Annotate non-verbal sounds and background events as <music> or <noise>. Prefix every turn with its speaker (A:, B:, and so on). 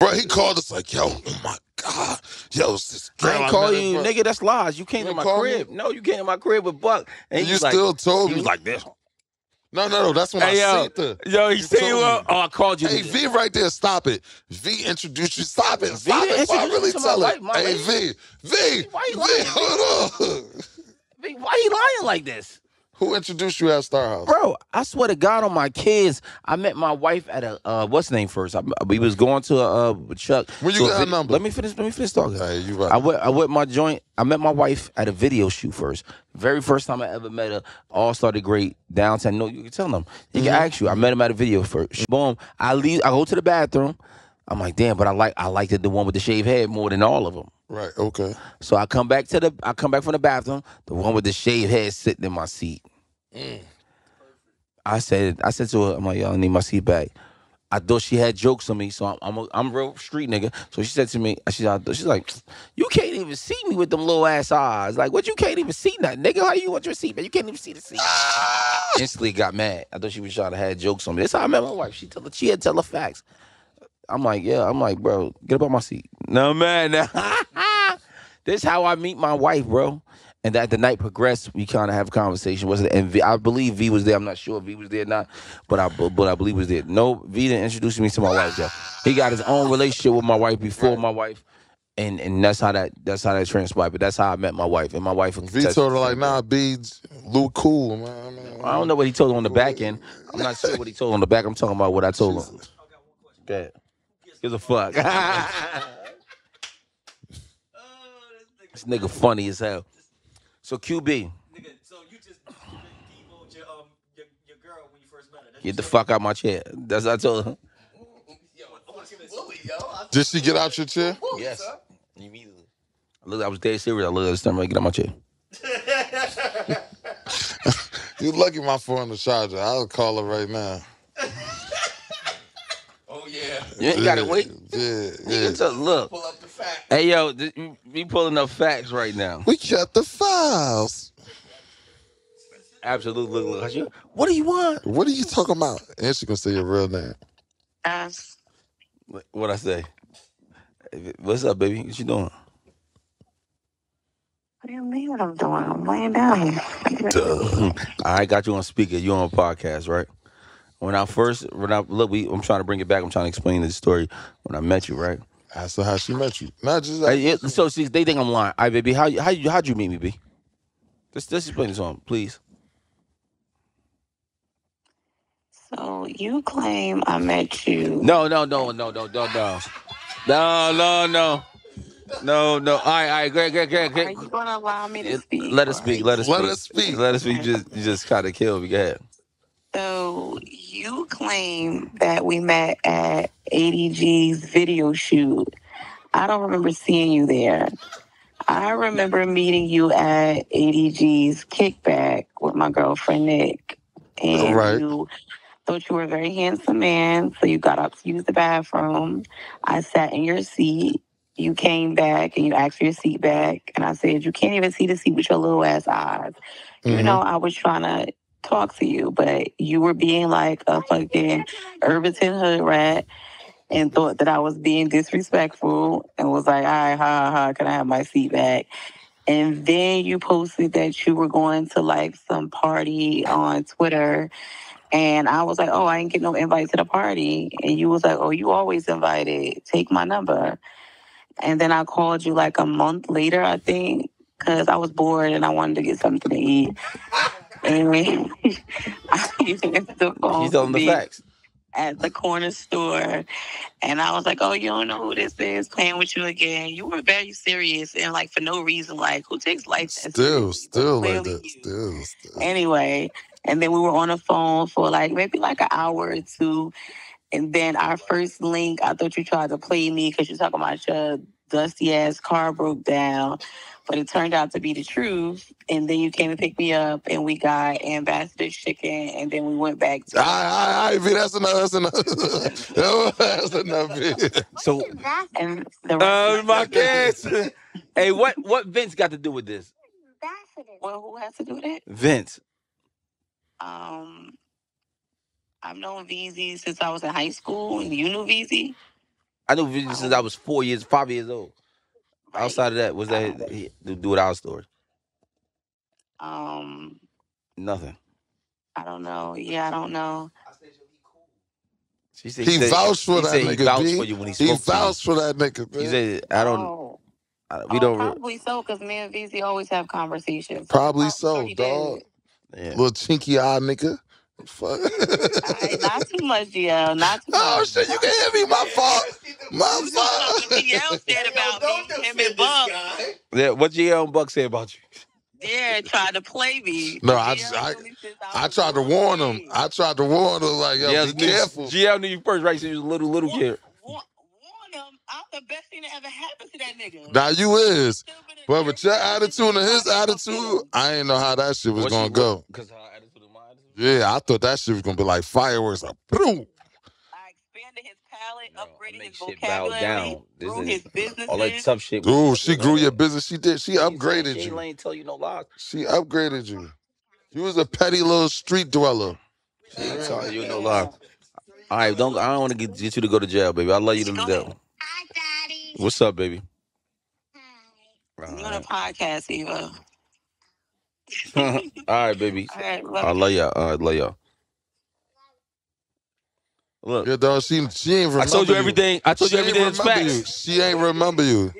A: Bro, he called us like, yo, oh my God. Yo, it's this girl.
B: I ain't
A: I
B: call you,
A: bro.
B: nigga. That's lies. You came
A: You
B: to my
A: call me?
B: crib. No, you came to my crib with Buck, and
A: And you
B: was like,
A: still told
B: he
A: me.
B: was like this.
A: no, no, no. That's when
B: Hey,
A: I
B: yo,
A: seen the.
B: yo, he
A: You
B: said,
A: told
B: well,
A: me.
B: oh, I called you.
A: Hey,
B: today.
A: V right there, stop it. V introduced you. Stop it.
B: V
A: Stop
B: didn't
A: it. Before I really
B: you
A: tell it.
B: my
A: Hey,
B: lady.
A: V. V.
B: Why you
A: V, hold on.
B: V, Why you lying like this?
A: Who introduced you at Star House?
B: Bro, I swear to God on my kids, I met my wife at a uh, what's name first? I, we was going to a uh, Chuck.
A: When you got
B: vi-
A: number?
B: Let me finish. Let me finish talking.
A: Hey, you right.
B: I went. I went my joint. I met my wife at a video shoot first. Very first time I ever met her. All started great downtown. No, you can tell them. He
A: Mm-hmm.
B: can ask you. I met him at a video first. Boom. I leave. I go to the bathroom. I'm like, damn, but I like I liked it, the one with the shaved head more than all of them.
A: Right, okay.
B: So I come back to the I come back from the bathroom, the one with the shaved head sitting in my seat. Mm. I said I said to her, I'm like, yo, I need my seat back. I thought she had jokes on me, so I'm I'm a, I'm a real street nigga. So she said to me, she I she's like, you can't even see me with them little ass eyes. Like, what? You can't even see nothing, nigga. How you want your seat, man? You can't even see the seat. <laughs> Instantly got mad. I thought she was trying to have jokes on me. That's how I met my wife. She tell she had to tell her facts. I'm like, yeah. I'm like, bro, get up on my seat. No man. <laughs> this how I meet my wife, bro. And that the night progressed, we kind of have a conversation. Was it? And v, I believe V was there. I'm not sure if V was there or not, but I but I believe he was there. No, V didn't introduce me to my wife, Joe. He got his own relationship with my wife before my wife, and and that's how that that's how that transpired. But that's how I met my wife, and my wife.
A: V told her like, nah, B, Luke cool, man. man.
B: I don't know what he told her on the back end. I'm not sure what he told her on the back. I'm talking about what I told him. Good. Gives a fuck. <laughs> <laughs> this nigga funny as hell. So QB,
C: Nigga, so you just demoed your um your, your girl when you first met her. That's
B: get the fuck out my chair. That's what I told her.
A: Did she get out your chair?
B: Yes. Immediately. I looked. I was dead serious. I looked at the stomach. Get out my chair. <laughs>
A: You lucky my phone in the charger. I'll call her right now.
C: Yeah.
B: You ain't gotta wait.
A: Yeah,
B: You
A: yeah.
B: can tell- look.
C: Pull up the fact.
B: Hey yo, th- we pulling up facts right now.
A: We kept the files.
B: Absolutely. Look, look. you- What do you want?
A: What are you talking about? And she gonna say your real name.
B: What I say? What's up, baby? What you doing?
D: What do you mean what I'm doing? I'm laying down here.
B: I got you on speaker. You on a podcast, right? When I first, when I look, we, I'm trying to bring it back. I'm trying to explain the story. When I met you, right?
A: Ask her how she met you. Not just
B: Hey, yeah, so see, they think I'm lying. All right, baby, how you- how you how'd you meet me, B? Just just explain this to him, please.
D: So you claim I met you.
B: No, no, no, no, no, no, no, no, no, no, no, no. All right, all right, great, great, great,
D: Are
B: great.
D: you gonna allow me to speak?
B: Let us
D: or-
B: speak. Let us
A: Let
B: speak.
A: us speak.
B: Let us speak. You just you just kind of killed me. Go ahead.
D: So you claim that we met at ADG's video shoot. I don't remember seeing you there. I remember meeting you at ADG's kickback with my girlfriend Nick. And
A: Right.
D: you thought you were a very handsome man, so you got up to use the bathroom. I sat in your seat. You came back and you asked for your seat back. And I said, You can't even see the seat with your little ass eyes. You
A: Mhm.
D: know, I was trying to talk to you, but you were being like a fucking Irvington hood rat and thought that I was being disrespectful and was like, all right, ha ha, can I have my seat back? And then you posted that you were going to like some party on Twitter. And I was like, oh, I didn't get no invite to the party. And you was like, oh, you always invited. Take my number. And then I called you like a month later, I think, because I was bored and I wanted to get something to eat. And I answered the phone to
B: the facts.
D: at the corner store. And I was like, oh, you don't know who this is playing with you again. You were very serious and like for no reason, like who takes life
A: Still, still like that. Still, still.
D: Anyway, and then we were on the phone for like maybe like an hour or two. And then our first link, I thought you tried to play me because you're talking about your dusty ass car broke down. But it turned out to be the truth. And then you came to pick me up and we got ambassador chicken. And then we went back to
A: All right, all right, V, that's enough. That's enough. <laughs> that's enough,
B: So,
D: and the
B: oh my kids. <laughs> hey, what what Vince got to do with this?
D: Well, who has to do that?
B: Vince.
D: Um, I've known VZ since I was in high school, and you knew VZ.
B: I knew Vinny since I was four years, five years old.
D: Right.
B: Outside of that, was that he, to do with our story?
D: Um,
B: Nothing.
D: I don't know. Yeah, I don't know.
B: She said
A: He
B: said-
A: vouched for
B: he
A: that
B: said he
A: nigga,
B: vouched
A: B.
B: for you when he
A: He
B: spoke to
A: vouched for that nigga, man.
B: He said, "I don't.
D: Oh,
B: I, we
D: oh,
B: don't."
D: Probably so, because me and VZ always have conversations.
A: Probably
D: I'm
A: so, dog.
B: Yeah.
A: Little chinky eye nigga. Fuck.
D: Alright, not too much, GL. Not too <laughs> oh, much.
A: oh shit, you can hear me. My fault. <laughs> My
D: You know what
A: fault.
D: GL <laughs> said about me, him and Buck.
B: Yeah. What GL and Buck say about you?
D: Yeah, tried to play me.
A: No, I just- I-
D: really
A: I tried to warn him. I tried to warn him, like, yo,
B: GL
A: be careful.
B: GL knew you first, right? So you was a little little kid.
D: Warn, warn him. I'm the best thing that ever happened to that nigga.
A: Now you is.
D: Still been a-
A: But with your attitude and his attitude,
D: you.
A: I ain't know how that shit was gonna go.
B: Because her attitude and my attitude.
A: Yeah, I thought that shit was gonna be like fireworks. Like, boom.
D: I expanded his palate,
B: No,
D: upgraded his vocabulary,
B: down.
D: Grew his businesses.
B: all that tough shit.
A: Dude, she grew your business. She did. She
B: She ain't-
A: upgraded
B: She ain't
A: you.
B: ain't tell you no lies.
A: She upgraded you. You was a petty little street dweller.
B: She ain't telling you no lies. All right, don't. I don't want to get, get you to go to jail, baby. I love you to
D: Go
B: death.
D: ahead.
E: Hi, Daddy.
B: What's up, baby?
E: Hi.
B: All
D: You on a podcast, Eva. <laughs>
B: All right baby.
D: All right,
B: I
D: love
B: love y'all. All right, love y'all. Look,
A: Yeah, dog. She she ain't remember
B: I told you everything. I told
A: She
B: you
A: ain't
B: everything is
A: remember you. She ain't remember you.